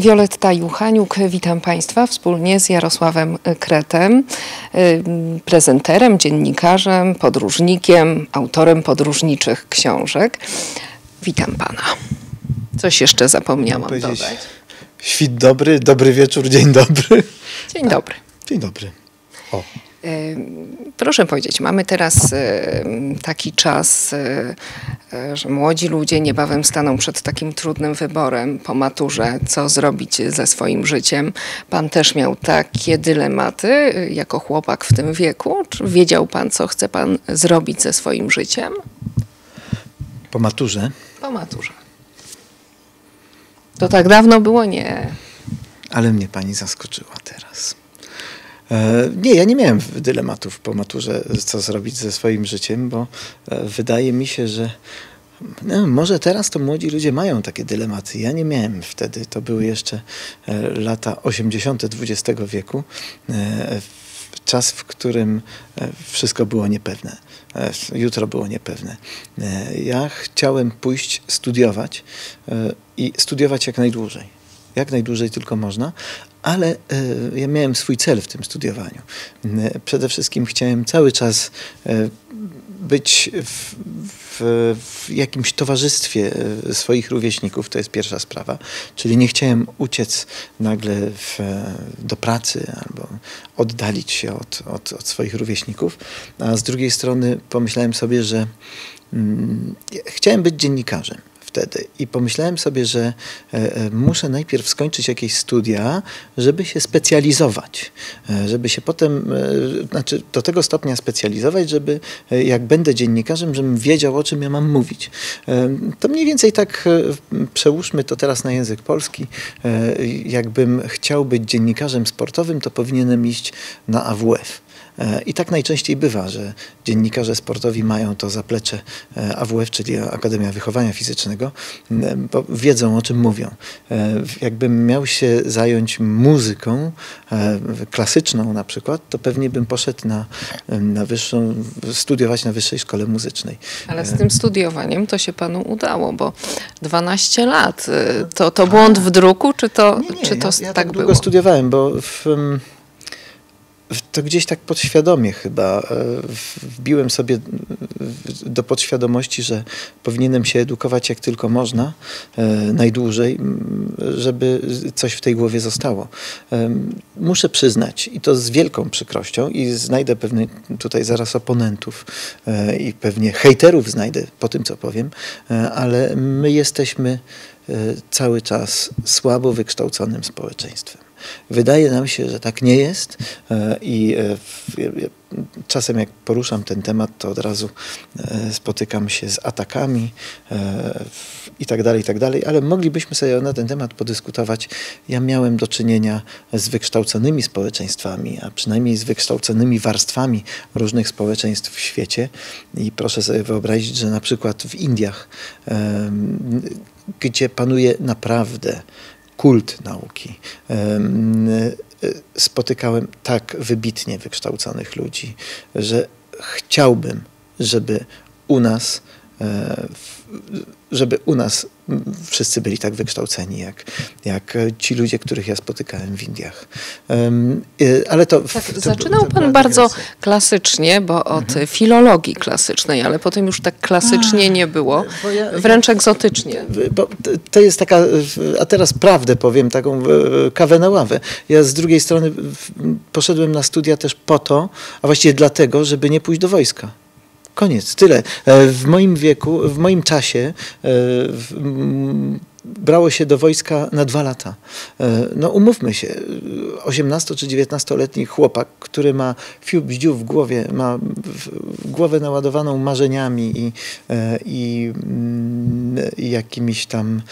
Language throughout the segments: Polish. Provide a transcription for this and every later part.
Wioletta Juchaniuk, witam Państwa wspólnie z Jarosławem Kretem, y, prezenterem, dziennikarzem, podróżnikiem, autorem podróżniczych książek. Witam Pana. Coś jeszcze zapomniałam dodać. Świt dobry, dobry wieczór, dzień dobry. Dzień dobry. Dzień dobry. O. Proszę powiedzieć, mamy teraz taki czas, że młodzi ludzie niebawem staną przed takim trudnym wyborem po maturze, co zrobić ze swoim życiem. Pan też miał takie dylematy jako chłopak w tym wieku? Czy wiedział pan, co chce pan zrobić ze swoim życiem? Po maturze? Po maturze. To tak dawno było? Nie. Ale mnie pani zaskoczyła teraz. E, nie, ja nie miałem dylematów po maturze, co zrobić ze swoim życiem, bo e, wydaje mi się, że no, może teraz to młodzi ludzie mają takie dylematy. Ja nie miałem wtedy. To były jeszcze e, lata 80. XX wieku. Czas, w którym wszystko było niepewne. Jutro było niepewne. Ja chciałem pójść studiować i studiować jak najdłużej. Jak najdłużej tylko można, ale e, ja miałem swój cel w tym studiowaniu. E, przede wszystkim chciałem cały czas e, być w, w, w, jakimś towarzystwie swoich rówieśników, to jest pierwsza sprawa. Czyli nie chciałem uciec nagle w, do pracy albo oddalić się od, od, od, swoich rówieśników. A z drugiej strony pomyślałem sobie, że mm, chciałem być dziennikarzem wtedy. I pomyślałem sobie, że e, e, muszę najpierw skończyć jakieś studia, żeby się specjalizować, e, żeby się potem, znaczy do tego stopnia specjalizować, żeby jak będę dziennikarzem, żebym wiedział, o czym ja mam mówić. To mniej więcej tak przełóżmy to teraz na język polski. Jakbym chciał być dziennikarzem sportowym, to powinienem iść na AWF. E, I tak najczęściej bywa, że dziennikarze sportowi mają to zaplecze e, AWF, czyli Akademia Wychowania Fizycznego, bo wiedzą o czym mówią. E, jakbym miał się zająć muzyką klasyczną na przykład, to pewnie bym poszedł na, na wyższą, studiować na Wyższej Szkole Muzycznej. Ale z tym studiowaniem to się panu udało, bo 12 lat, to, to błąd w druku, czy to, nie, nie, czy to ja, ja tak, tak było? długo studiowałem, bo w, to gdzieś tak podświadomie chyba e, wbiłem sobie do podświadomości, że powinienem się edukować jak tylko można, e, najdłużej, żeby coś w tej głowie zostało. E, muszę przyznać, i to z wielką przykrością, i znajdę pewnie tutaj zaraz oponentów i pewnie hejterów znajdę po tym, co powiem, ale my jesteśmy cały czas słabo wykształconym społeczeństwem. Wydaje nam się, że tak nie jest e, i e, czasem jak poruszam ten temat, to od razu e, spotykam się z atakami i tak dalej, i tak dalej, ale moglibyśmy sobie na ten temat podyskutować. Ja miałem do czynienia z wykształconymi społeczeństwami, a przynajmniej z wykształconymi warstwami różnych społeczeństw w świecie i proszę sobie wyobrazić, że na przykład w Indiach, gdzie panuje naprawdę kult nauki. E, spotykałem tak wybitnie wykształconych ludzi, że chciałbym, żeby u nas e, żeby u nas wszyscy byli tak wykształceni, jak, jak ci ludzie, których ja spotykałem w Indiach. Um, ale to, tak, to zaczynał to pan bardzo klasycznie, bo od mhm. filologii klasycznej, ale potem już tak klasycznie a, nie było, ja, wręcz ja, egzotycznie. Bo to jest taka, a teraz prawdę powiem, taką kawę na ławę. Ja z drugiej strony poszedłem na studia też po to, a właściwie dlatego, żeby nie pójść do wojska. Koniec, tyle. E, w moim wieku, w moim czasie e, brało się do wojska na dwa lata. E, no umówmy się, 18 czy 19-letni chłopak, który ma fiu bździu w głowie, ma głowę naładowaną marzeniami i, i, mm, i jakimiś tam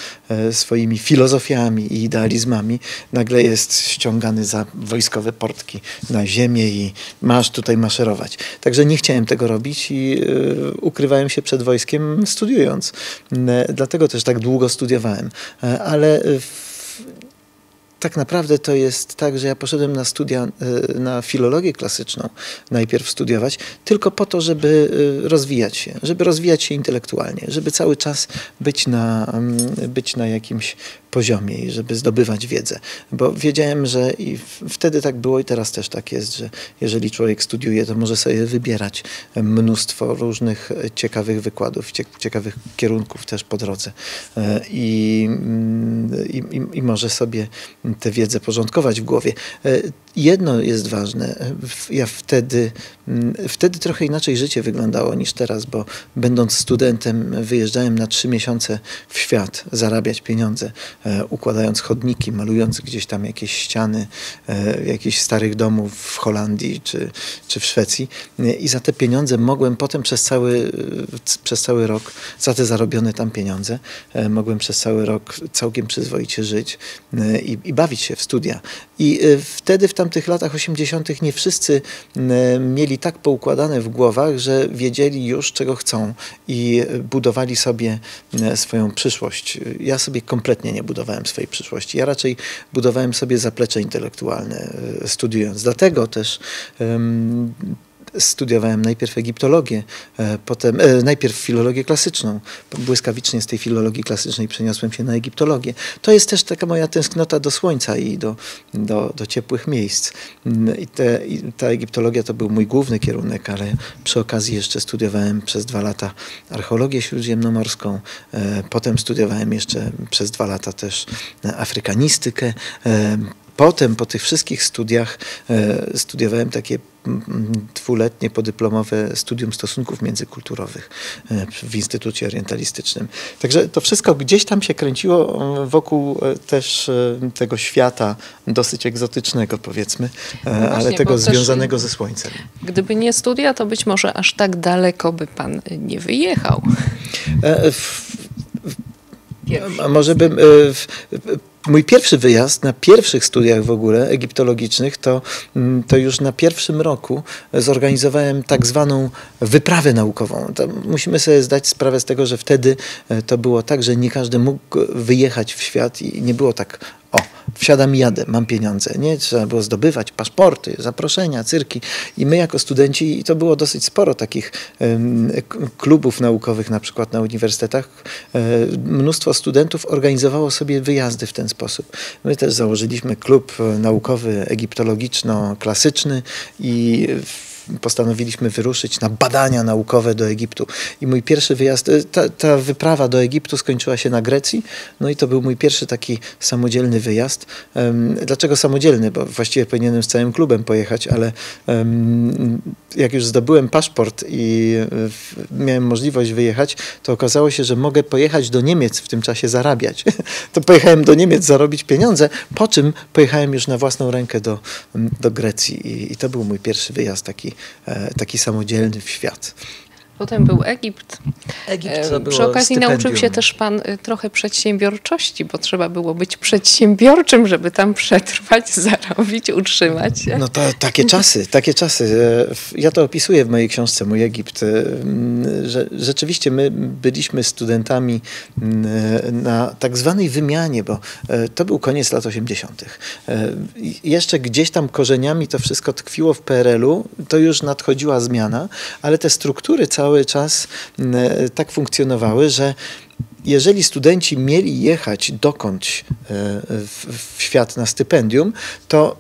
swoimi filozofiami i idealizmami, nagle jest ściągany za wojskowe portki na ziemię i masz tutaj maszerować. Także nie chciałem tego robić i ukrywałem się przed wojskiem studiując. Dlatego też tak długo studiowałem. Y, ale tak naprawdę to jest tak, że ja poszedłem na studia, y, na filologię klasyczną, najpierw studiować, tylko po to, żeby rozwijać się, żeby rozwijać się intelektualnie, żeby cały czas być na, mm, być na jakimś poziomie i żeby zdobywać wiedzę. Bo wiedziałem, że i wtedy tak było i teraz też tak jest, że jeżeli człowiek studiuje, to może sobie wybierać mnóstwo różnych ciekawych wykładów, ciekawych kierunków też po drodze. E, I, mm, i, i może sobie tę wiedzę porządkować w głowie. E, jedno jest ważne. Ja wtedy, mm, wtedy trochę inaczej życie wyglądało niż teraz, bo będąc studentem wyjeżdżałem na trzy miesiące w świat zarabiać pieniądze, e, układając chodniki, malując gdzieś tam jakieś ściany e, jakichś starych domów w Holandii czy, czy w Szwecji. I za te pieniądze mogłem potem przez cały, przez cały rok, za te zarobione tam pieniądze, e, mogłem przez cały rok całkiem przyzwoicie żyć i, i bawić się w studia. I wtedy w tam tamtych latach 80. nie wszyscy mieli tak poukładane w głowach, że wiedzieli już, czego chcą i budowali sobie swoją przyszłość. Ja sobie kompletnie nie budowałem swojej przyszłości. Ja raczej budowałem sobie zaplecze intelektualne e, studiując. Dlatego też studiowałem najpierw egiptologię, e, potem e, najpierw filologię klasyczną. Błyskawicznie z tej filologii klasycznej przeniosłem się na egiptologię. To jest też taka moja tęsknota do słońca i do, do, do ciepłych miejsc. Mm, I, te, I ta egiptologia to był mój główny kierunek, ale przy okazji jeszcze studiowałem przez dwa lata archeologię śródziemnomorską. E, potem studiowałem jeszcze przez dwa lata też afrykanistykę. Potem po tych wszystkich studiach studiowałem takie dwuletnie podyplomowe studium stosunków międzykulturowych e, w Instytucie Orientalistycznym. Także to wszystko gdzieś tam się kręciło e, wokół e, też tego świata dosyć egzotycznego powiedzmy, no właśnie, ale tego związanego ze słońcem. Gdyby nie studia, to być może aż tak daleko by pan nie wyjechał. A może bym mój pierwszy wyjazd na pierwszych studiach w ogóle egiptologicznych, to, mm, to już na pierwszym roku zorganizowałem tak zwaną wyprawę naukową. To musimy sobie zdać sprawę z tego, że wtedy e, to było tak, że nie każdy mógł wyjechać w świat i nie było tak, o, wsiadam i jadę, mam pieniądze. Nie, trzeba było zdobywać paszporty, zaproszenia, cyrki. I my jako studenci, i to było dosyć sporo takich klubów naukowych, na przykład na uniwersytetach, um, mnóstwo studentów organizowało sobie wyjazdy w ten sposób. My też założyliśmy klub naukowy egiptologiczno-klasyczny i w postanowiliśmy wyruszyć na badania naukowe do Egiptu. I mój pierwszy wyjazd, y, ta, ta, wyprawa do Egiptu skończyła się na Grecji, no i to był mój pierwszy taki samodzielny wyjazd. Dlaczego samodzielny? Bo właściwie powinienem z całym klubem pojechać, ale jak już zdobyłem paszport i y, miałem możliwość wyjechać, to okazało się, że mogę pojechać do Niemiec w tym czasie zarabiać. To pojechałem do Niemiec zarobić pieniądze, po czym pojechałem już na własną rękę do, do Grecji i, i to był mój pierwszy wyjazd taki E, taki samodzielny w świat. Potem był Egipt. Egipt to Przy okazji stypendium. nauczył się też pan y, trochę przedsiębiorczości, bo trzeba było być przedsiębiorczym, żeby tam przetrwać, zarobić, utrzymać się. No to takie czasy, takie czasy. E, ja to opisuję w mojej książce Mój Egipt, e, że rzeczywiście my byliśmy studentami na tak zwanej wymianie, bo e, to był koniec lat 80. Jeszcze gdzieś tam korzeniami to wszystko tkwiło w PRL-u, to już nadchodziła zmiana, ale te struktury całe cały czas e, tak funkcjonowały, że jeżeli studenci mieli jechać dokądś e, w świat na stypendium, to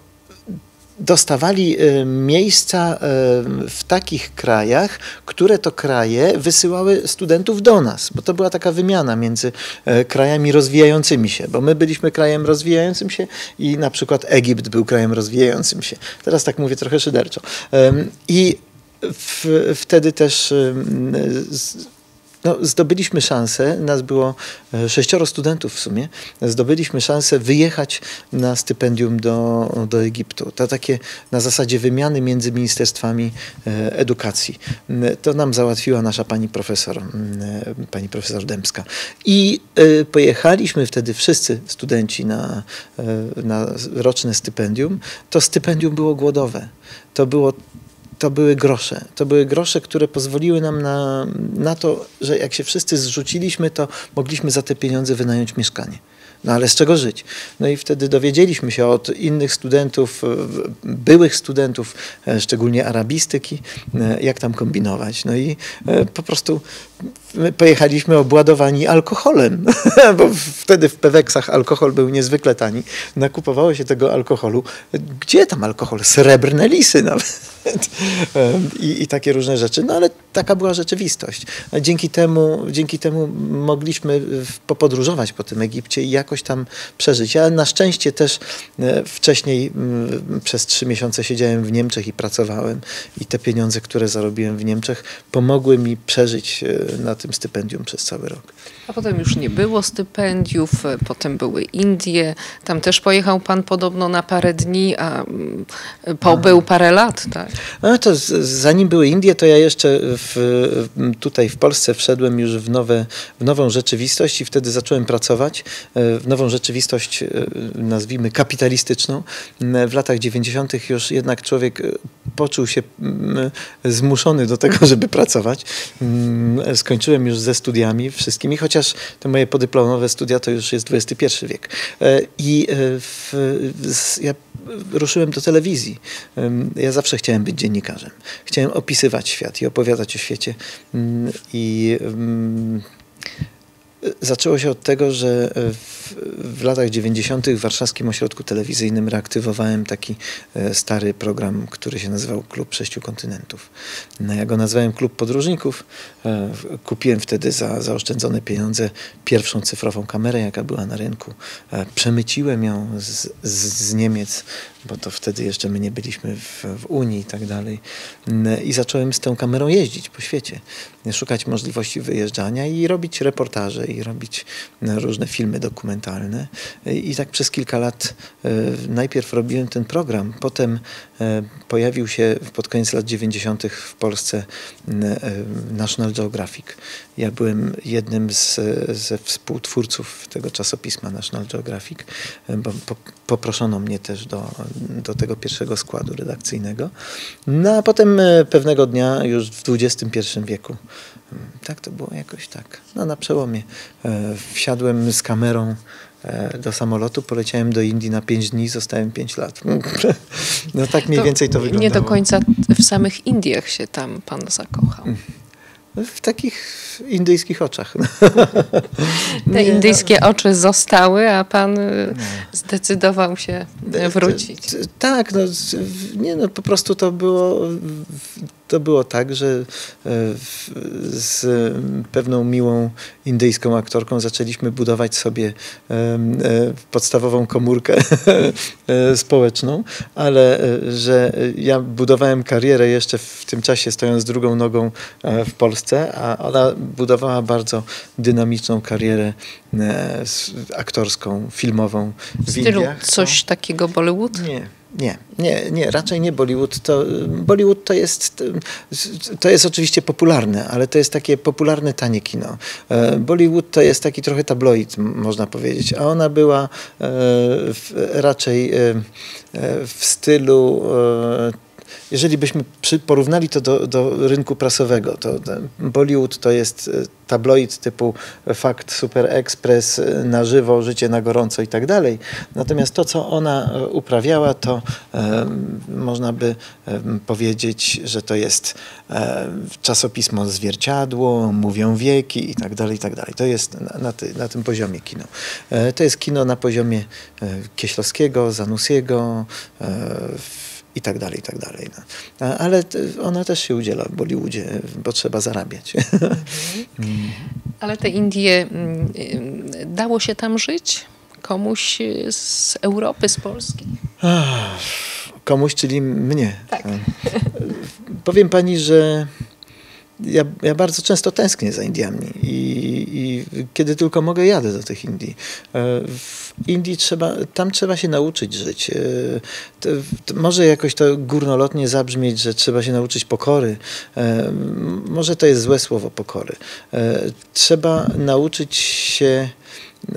dostawali e, miejsca w takich krajach, które to kraje wysyłały studentów do nas, bo to była taka wymiana między krajami rozwijającymi się, bo my byliśmy krajem rozwijającym się i na przykład Egipt był krajem rozwijającym się. Teraz tak mówię trochę szyderczo. I w, wtedy też no, zdobyliśmy szansę, nas było e, sześcioro studentów w sumie, zdobyliśmy szansę wyjechać na stypendium do, do Egiptu. To takie na zasadzie wymiany między ministerstwami e, edukacji. To nam załatwiła nasza pani profesor, e, pani profesor Dębska. I pojechaliśmy wtedy wszyscy studenci na, na roczne stypendium. To stypendium było głodowe. To było to były grosze. To były grosze, które pozwoliły nam na, na to, że jak się wszyscy zrzuciliśmy, to mogliśmy za te pieniądze wynająć mieszkanie. No ale z czego żyć? No i wtedy dowiedzieliśmy się od innych studentów, e, byłych studentów, e, szczególnie arabistyki, e, jak tam kombinować. No i po prostu pojechaliśmy obładowani alkoholem, bo wtedy w Peweksach alkohol był niezwykle tani. Nakupowało się tego alkoholu. Gdzie tam alkohol? Srebrne lisy nawet. I, I, takie różne rzeczy. No ale taka była rzeczywistość. Dzięki temu, dzięki temu mogliśmy popodróżować po tym Egipcie i jakoś tam przeżyć. Ja na szczęście też e, wcześniej przez trzy miesiące siedziałem w Niemczech i pracowałem i te pieniądze, które zarobiłem w Niemczech pomogły mi przeżyć e, na tym stypendium przez cały rok. A potem już nie było stypendiów, e, potem były Indie. Tam też pojechał pan podobno na parę dni, a pobył parę lat, tak? No to zanim były Indie, to ja jeszcze w, tutaj w Polsce wszedłem już w, nowe, w nową rzeczywistość i wtedy zacząłem pracować e, w nową rzeczywistość, e, nazwijmy kapitalistyczną. W latach 90. już jednak człowiek poczuł się zmuszony do tego, żeby pracować. Skończyłem już ze studiami wszystkimi, chociaż te moje podyplomowe studia to już jest XXI wiek. I w, ja ruszyłem do telewizji. Ja zawsze chciałem być dziennikarzem. Chciałem opisywać świat i opowiadać o świecie. Mm, I Zaczęło się od tego, że w, w, latach 90. w Warszawskim Ośrodku Telewizyjnym reaktywowałem taki e, stary program, który się nazywał Klub Sześciu Kontynentów. No, ja go nazwałem Klub Podróżników. E, kupiłem wtedy za zaoszczędzone pieniądze pierwszą cyfrową kamerę, jaka była na rynku. E, przemyciłem ją z, z Niemiec, bo to wtedy jeszcze my nie byliśmy w, w Unii i tak dalej. I zacząłem z tą kamerą jeździć po świecie, szukać możliwości wyjeżdżania i robić reportaże i robić różne filmy dokumentalne. I tak przez kilka lat e, najpierw robiłem ten program, potem pojawił się pod koniec lat 90. w Polsce e, National Geographic. Ja byłem jednym z, ze współtwórców tego czasopisma National Geographic, bo poproszono mnie też do, do tego pierwszego składu redakcyjnego. No a potem pewnego dnia, już w XXI wieku, tak to było jakoś tak, no na przełomie, wsiadłem z kamerą e, do samolotu, poleciałem do Indii na 5 dni, zostałem 5 lat. No tak mniej to więcej to wyglądało. Nie do końca w samych Indiach się tam pan zakochał. Mm w takich indyjskich oczach. Te indyjskie oczy zostały, a pan y, zdecydował się wrócić. Tak, no, nie, no po prostu to było, to było tak, że e, z pewną miłą indyjską aktorką zaczęliśmy budować sobie e, podstawową komórkę e, społeczną, ale że ja budowałem karierę jeszcze w tym czasie stojąc drugą nogą w Polsce, a ona budowała bardzo dynamiczną karierę aktorską, filmową w, w stylu coś takiego Bollywood? Nie. Nie, nie, nie, raczej nie Bollywood. To, Bollywood to jest, to jest oczywiście popularne, ale to jest takie popularne, tanie kino. E, Bollywood to jest taki trochę tabloid, można powiedzieć, a ona była e, raczej e, w stylu jeżeli byśmy porównali to do, do rynku prasowego, to Bollywood to jest e, tabloid typu Fakt, Super Express, e, na żywo, życie na gorąco i tak dalej. Natomiast to, co ona e, uprawiała, to e, można by e, powiedzieć, że to jest e, czasopismo zwierciadło, mówią wieki i tak dalej, i tak dalej. To jest na, na, ty, na tym poziomie kino. to jest kino na poziomie Kieślowskiego, Zanusiego, i tak dalej, i tak dalej. No. Ale ona też się udziela w Bollywoodzie, bo trzeba zarabiać. Mhm. Ale te Indie, mm, dało się tam żyć? Komuś z Europy, z Polski? Komuś, czyli mnie. Tak. Powiem pani, że ja, ja, bardzo często tęsknię za Indiami i, i, kiedy tylko mogę jadę do tych Indii. E, w Indii trzeba, tam trzeba się nauczyć żyć. E, to, to może jakoś to górnolotnie zabrzmieć, że trzeba się nauczyć pokory. E, może to jest złe słowo pokory. Trzeba nauczyć się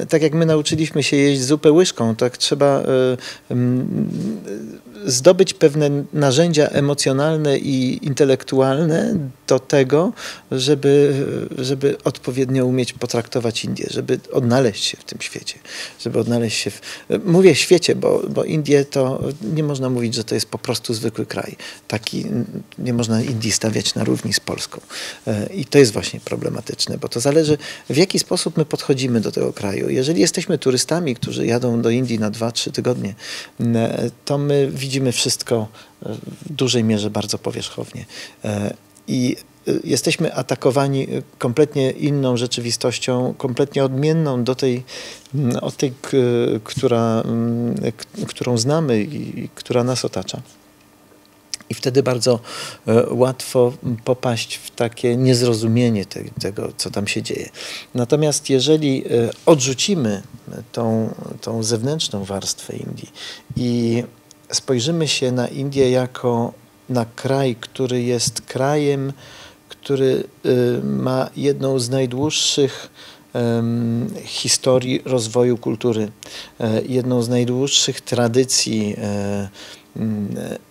tak jak my nauczyliśmy się jeść zupę łyżką, tak trzeba zdobyć pewne narzędzia emocjonalne i intelektualne do tego, żeby, żeby odpowiednio umieć potraktować Indię, żeby odnaleźć się w tym świecie, żeby odnaleźć się w... Mówię świecie, bo, bo Indie to nie można mówić, że to jest po prostu zwykły kraj. Taki, nie można Indii stawiać na równi z Polską. E, I to jest właśnie problematyczne, bo to zależy w jaki sposób my podchodzimy do tego kraju. Jeżeli jesteśmy turystami, którzy jadą do Indii na 2-3 tygodnie, to my widzimy wszystko e, w dużej mierze bardzo powierzchownie. E, I e, jesteśmy atakowani kompletnie inną rzeczywistością, kompletnie odmienną do tej, od tej, która, którą znamy i która nas otacza. I wtedy bardzo łatwo popaść w takie niezrozumienie te, tego, co tam się dzieje. Natomiast jeżeli odrzucimy tą, tą zewnętrzną warstwę Indii i spojrzymy się na Indię jako na kraj, który jest krajem, który y, ma jedną z najdłuższych historii rozwoju kultury, e, jedną z najdłuższych tradycji. E,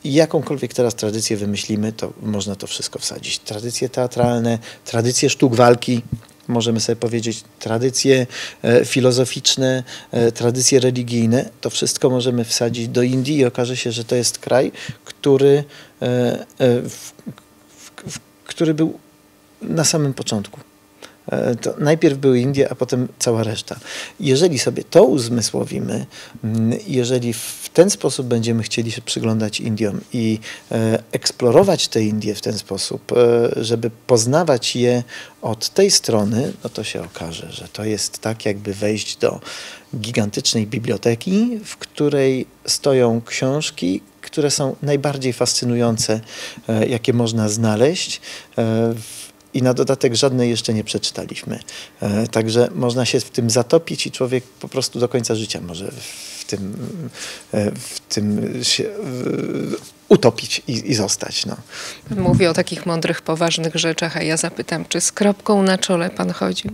jakąkolwiek teraz tradycję wymyślimy, to można to wszystko wsadzić. Tradycje teatralne, tradycje sztuk walki, możemy sobie powiedzieć, tradycje e, filozoficzne, e, tradycje religijne, to wszystko możemy wsadzić do Indii i okaże się, że to jest kraj, który, e, który był na samym początku. E, to najpierw były Indie, a potem cała reszta. Jeżeli sobie to uzmysłowimy, mm, jeżeli w ten sposób będziemy chcieli się przyglądać Indiom i e, eksplorować te Indie w ten sposób, e, żeby poznawać je od tej strony, no to się okaże, że to jest tak, jakby wejść do gigantycznej biblioteki, w której stoją książki, które są najbardziej fascynujące, jakie można znaleźć. I na dodatek żadnej jeszcze nie przeczytaliśmy. E, także można się w tym zatopić i człowiek po prostu do końca życia może w tym, e, w tym się utopić i, i zostać. No. Mówi o takich mądrych, poważnych rzeczach, a ja zapytam, czy z kropką na czole pan chodził?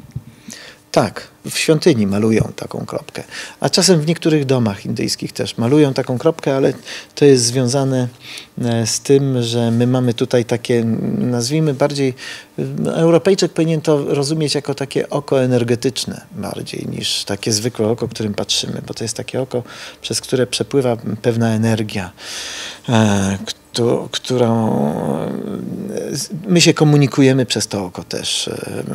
Tak, w świątyni malują taką kropkę, a czasem w niektórych domach indyjskich też malują taką kropkę, ale to jest związane e, z tym, że my mamy tutaj takie, nazwijmy bardziej, e, Europejczyk powinien to rozumieć jako takie oko energetyczne bardziej niż takie zwykłe oko, którym patrzymy, bo to jest takie oko, przez które przepływa pewna energia, e, którą my się komunikujemy przez to oko też.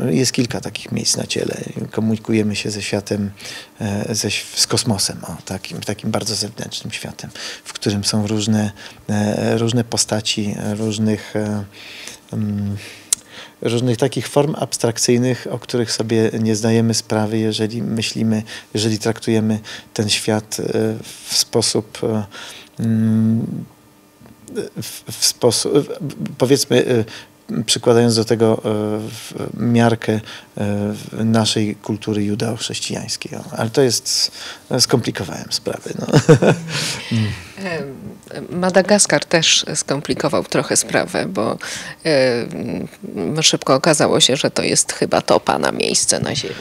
Jest kilka takich miejsc na ciele. Komunikujemy się ze światem, e, ze, z kosmosem, o, takim, takim bardzo zewnętrznym światem, w którym są różne, e, różne postaci, różnych e, mm, różnych takich form abstrakcyjnych, o których sobie nie zdajemy sprawy, jeżeli myślimy, jeżeli traktujemy ten świat w sposób mm, w, w sposób, powiedzmy, y, przykładając do tego y, miarkę y, naszej kultury judeo-chrześcijańskiej. Ale to jest, skomplikowałem sprawy. No. Madagaskar też skomplikował trochę sprawę, bo szybko okazało się, że to jest chyba to pana miejsce na Ziemi.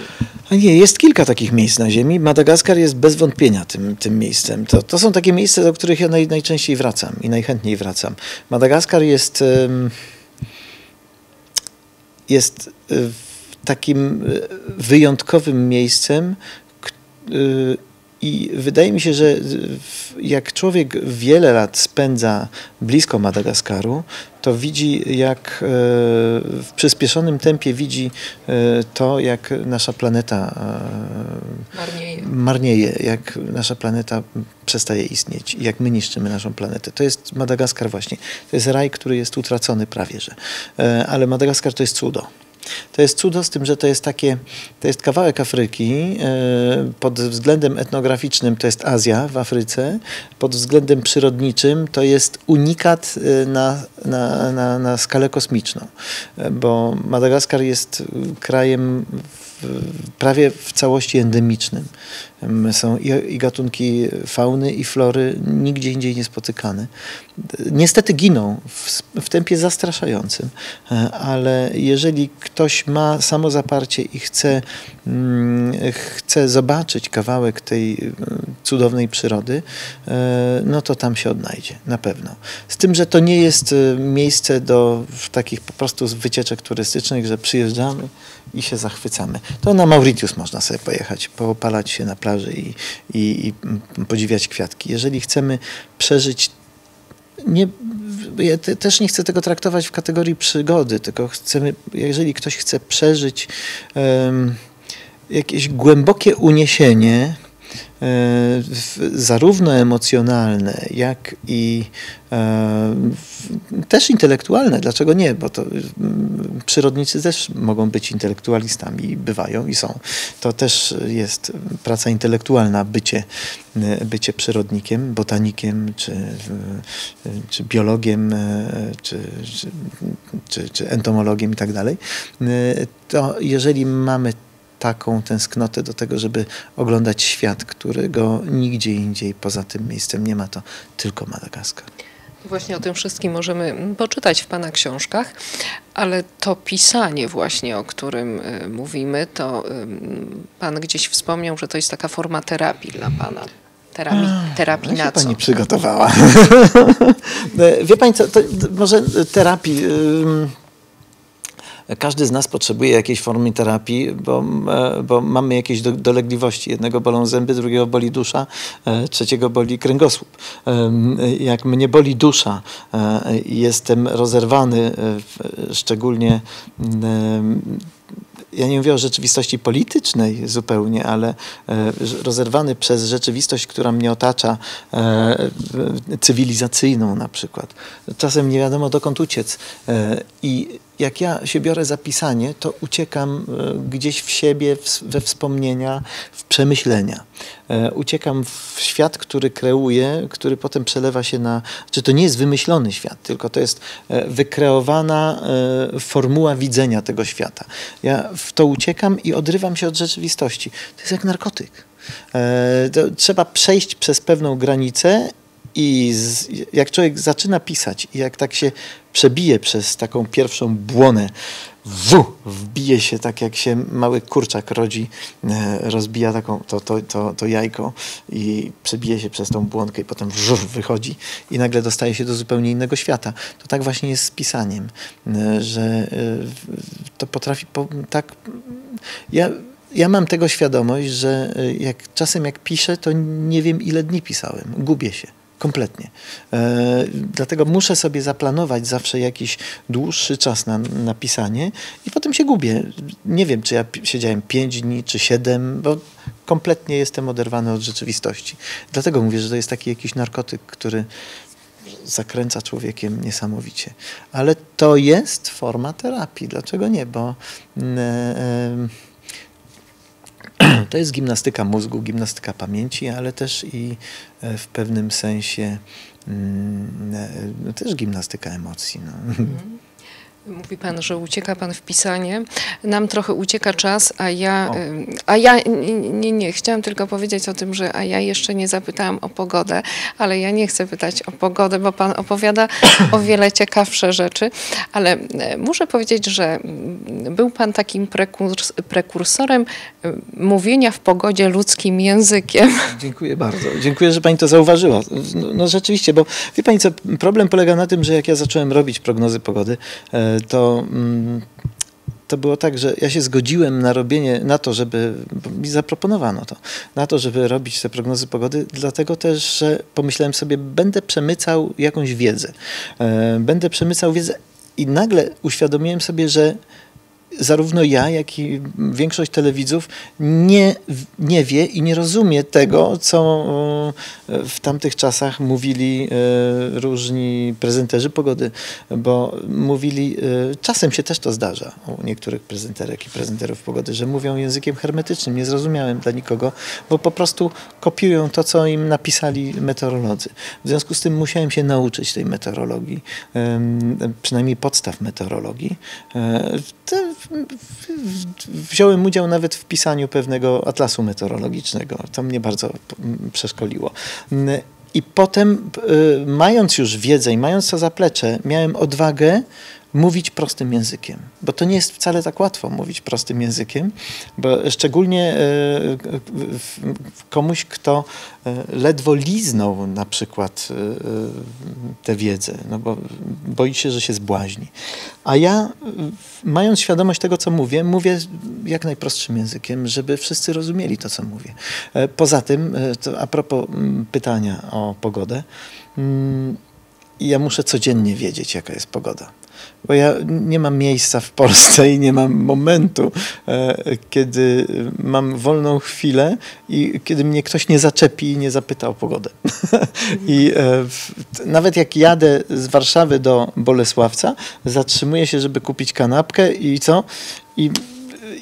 A nie, jest kilka takich miejsc na Ziemi. Madagaskar jest bez wątpienia tym, tym miejscem. To, to są takie miejsca, do których ja naj, najczęściej wracam i najchętniej wracam. Madagaskar jest, jest e, takim e, wyjątkowym miejscem, i wydaje mi się, że jak człowiek wiele lat spędza blisko Madagaskaru, to widzi, jak e, w przyspieszonym tempie widzi e, to, jak nasza planeta e, marnieje. marnieje, jak nasza planeta przestaje istnieć, jak my niszczymy naszą planetę. To jest Madagaskar właśnie. To jest raj, który jest utracony prawie, że. Ale Madagaskar to jest cudo. To jest cudo z tym, że to jest takie, to jest kawałek Afryki, e, pod względem etnograficznym to jest Azja w Afryce, pod względem przyrodniczym to jest unikat e, na, na, na, na skalę kosmiczną, e, bo Madagaskar jest krajem prawie w całości endemicznym. Są i, i, gatunki fauny i flory nigdzie indziej niespotykane. Niestety giną w, w tempie zastraszającym, e, ale jeżeli ktoś ma samozaparcie i chce, mm, chce zobaczyć kawałek tej e, cudownej przyrody, e, no to tam się odnajdzie, na pewno. Z tym, że to nie jest miejsce do takich po prostu wycieczek turystycznych, że przyjeżdżamy i się zachwycamy. To na Mauritius można sobie pojechać, poopalać się na plaży i, i, i podziwiać kwiatki. Jeżeli chcemy przeżyć nie, ja te, też nie chcę tego traktować w kategorii przygody, tylko chcemy, jeżeli ktoś chce przeżyć um, jakieś głębokie uniesienie, zarówno emocjonalne, jak i e, też intelektualne. Dlaczego nie? Bo to mm, przyrodnicy też mogą być intelektualistami, bywają i są. To też jest praca intelektualna, bycie, e, bycie przyrodnikiem, botanikiem, czy, czy biologiem, czy, czy, czy entomologiem i tak dalej. To jeżeli mamy taką tęsknotę do tego, żeby oglądać świat, którego nigdzie indziej poza tym miejscem nie ma, to tylko Madagaskar. Właśnie o tym wszystkim możemy poczytać w Pana książkach, ale to pisanie właśnie, o którym y, mówimy, to Pan gdzieś wspomniał, że to jest taka forma terapii dla Pana. Terapii, terapii na co? Pani przygotowała. Wie Pani co, to może terapii każdy z nas potrzebuje jakiejś formy terapii, bo, e, bo mamy jakieś dolegliwości. Jednego bolą zęby, drugiego boli dusza, e, trzeciego boli kręgosłup. Jak mnie boli dusza, e, jestem rozerwany, szczególnie ja nie mówię o rzeczywistości politycznej zupełnie, ale rozerwany przez rzeczywistość, która mnie otacza, cywilizacyjną na przykład. Czasem nie wiadomo dokąd uciec. I jak ja się biorę za pisanie, to uciekam e, gdzieś w siebie, we wspomnienia, w przemyślenia. E, uciekam w świat, który kreuję, który potem przelewa się na. Czy to nie jest wymyślony świat, tylko to jest e, wykreowana formuła widzenia tego świata. Ja w to uciekam i odrywam się od rzeczywistości. To jest jak narkotyk. trzeba przejść przez pewną granicę i z, jak człowiek zaczyna pisać i jak tak się przebije przez taką pierwszą błonę, w, wbije się tak jak się mały kurczak rodzi, e, rozbija taką, to, to, to, to jajko i przebije się przez tą błonkę i potem wrz, wychodzi i nagle dostaje się do zupełnie innego świata. To tak właśnie jest z pisaniem, e, że e, to potrafi po, tak... Ja, ja mam tego świadomość, że jak czasem jak piszę, to nie wiem ile dni pisałem, gubię się. Kompletnie. E, dlatego muszę sobie zaplanować zawsze jakiś dłuższy czas na napisanie i potem się gubię. Nie wiem, czy ja siedziałem 5 dni, czy 7, bo kompletnie jestem oderwany od rzeczywistości. Dlatego mówię, że to jest taki jakiś narkotyk, który zakręca człowiekiem niesamowicie. Ale to jest forma terapii. Dlaczego nie? Bo. E, to jest gimnastyka mózgu, gimnastyka pamięci, ale też i e, w pewnym sensie mm, e, też gimnastyka emocji. No. Mhm. Mówi Pan, że ucieka Pan w pisanie. Nam trochę ucieka czas, a ja, a ja nie, nie, nie, chciałam tylko powiedzieć o tym, że a ja jeszcze nie zapytałam o pogodę, ale ja nie chcę pytać o pogodę, bo Pan opowiada o wiele ciekawsze rzeczy, ale e, muszę powiedzieć, że był Pan takim prekurs, prekursorem mówienia w pogodzie ludzkim językiem. Dziękuję bardzo. Dziękuję, że Pani to zauważyła. No, no rzeczywiście, bo wie Pani co, problem polega na tym, że jak ja zacząłem robić prognozy pogody, e, to mm, to było tak, że ja się zgodziłem na robienie, na to, żeby, mi zaproponowano to, na to, żeby robić te prognozy pogody, dlatego też, że pomyślałem sobie, będę przemycał jakąś wiedzę. E, będę przemycał wiedzę i nagle uświadomiłem sobie, że zarówno ja, jak i większość telewidzów nie, nie wie i nie rozumie tego, co e, w tamtych czasach mówili e, różni prezenterzy pogody, bo mówili, e, czasem się też to zdarza u niektórych prezenterek i prezenterów pogody, że mówią językiem hermetycznym, niezrozumiałym dla nikogo, bo po prostu kopiują to, co im napisali meteorolodzy. W związku z tym musiałem się nauczyć tej meteorologii, przynajmniej podstaw meteorologii wziąłem udział nawet w pisaniu pewnego atlasu meteorologicznego. To mnie bardzo przeszkoliło. I potem, mając już wiedzę i mając to zaplecze, miałem odwagę mówić prostym językiem, bo to nie jest wcale tak łatwo mówić prostym językiem, bo szczególnie e, komuś, kto e, ledwo liznął na przykład e, tę wiedzę, no bo boi się, że się zbłaźni. A ja, mając świadomość tego, co mówię, mówię jak najprostszym językiem, żeby wszyscy rozumieli to, co mówię. Poza tym, a propos pytania o pogodę, ja muszę codziennie wiedzieć, jaka jest pogoda bo ja nie mam miejsca w Polsce i nie mam momentu, e, kiedy mam wolną chwilę i kiedy mnie ktoś nie zaczepi i nie zapyta o pogodę. I e, nawet jak jadę z Warszawy do Bolesławca, zatrzymuję się, żeby kupić kanapkę i co? I,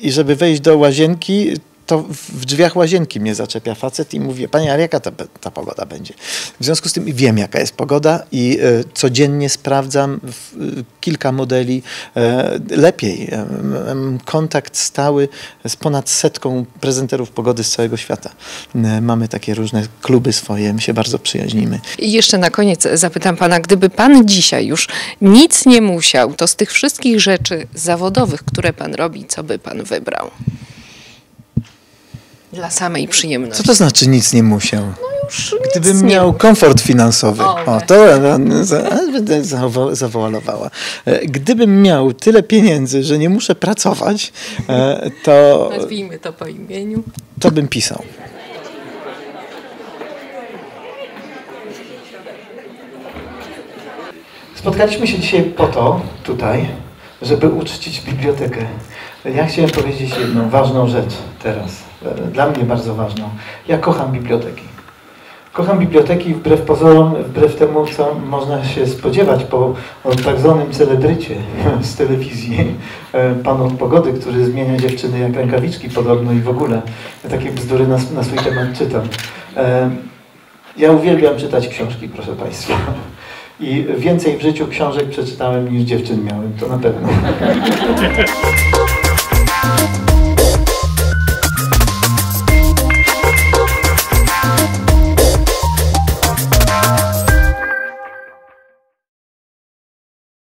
i żeby wejść do łazienki, to w drzwiach łazienki mnie zaczepia facet i mówi, panie, ale jaka ta, ta pogoda będzie? W związku z tym wiem, jaka jest pogoda i e, codziennie sprawdzam w, e, kilka modeli e, lepiej. E, kontakt stały z ponad setką prezenterów pogody z całego świata. Mamy takie różne kluby swoje, my się bardzo przyjaźnimy. I jeszcze na koniec zapytam pana, gdyby pan dzisiaj już nic nie musiał, to z tych wszystkich rzeczy zawodowych, które pan robi, co by pan wybrał? Dla samej przyjemności. Co to znaczy nic nie musiał? No już Gdybym miał nie... komfort finansowy, o, o to będę zawołalowała. E, gdybym miał tyle pieniędzy, że nie muszę pracować, e, to... Nazwijmy to po imieniu. To bym pisał. Spotkaliśmy się dzisiaj po to, tutaj, żeby uczcić bibliotekę. Ja chciałem powiedzieć jedną ważną rzecz teraz, e, dla mnie bardzo ważną. Ja kocham biblioteki. Kocham biblioteki wbrew pozorom, wbrew temu, co można się spodziewać po tak zwanym celebrycie z telewizji, e, panu od pogody, który zmienia dziewczyny jak rękawiczki podobno i w ogóle. Ja takie bzdury na, na swój temat czytam. E, ja uwielbiam czytać książki, proszę Państwa. I więcej w życiu książek przeczytałem niż dziewczyn miałem, to na pewno.